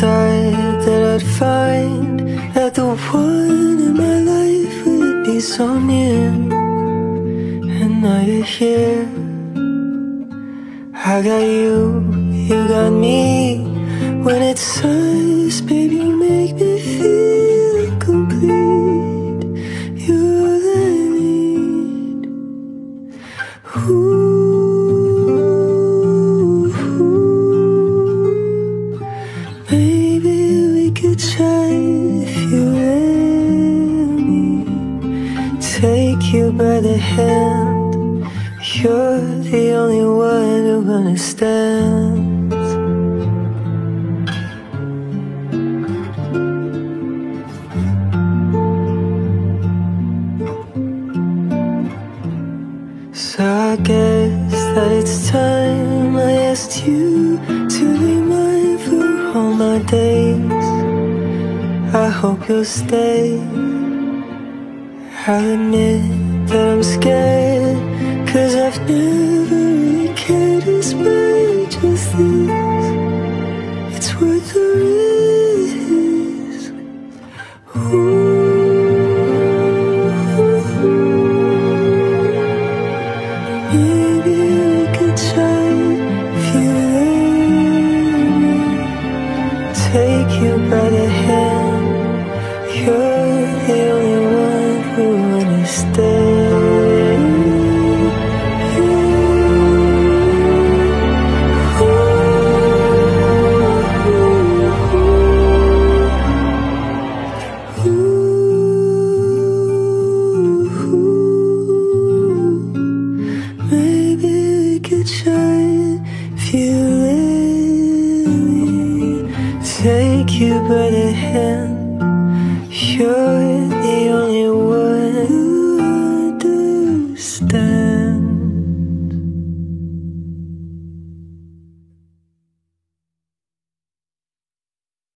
thought that I'd find that the one in my life would be so near, and now you're here. I got you, you got me. When it's us, baby, you make me feel complete. You're all I need. Ooh, by the hand. You're the only one who understands. So I guess that it's time I asked you to be mine for all my days. I hope you'll stay. I'll admit that I'm scared, cause I've never really cared as much as this. It's worth the risk. Ooh. Maybe we could try if you let me take you by the hand. You're you let me take you by the hand.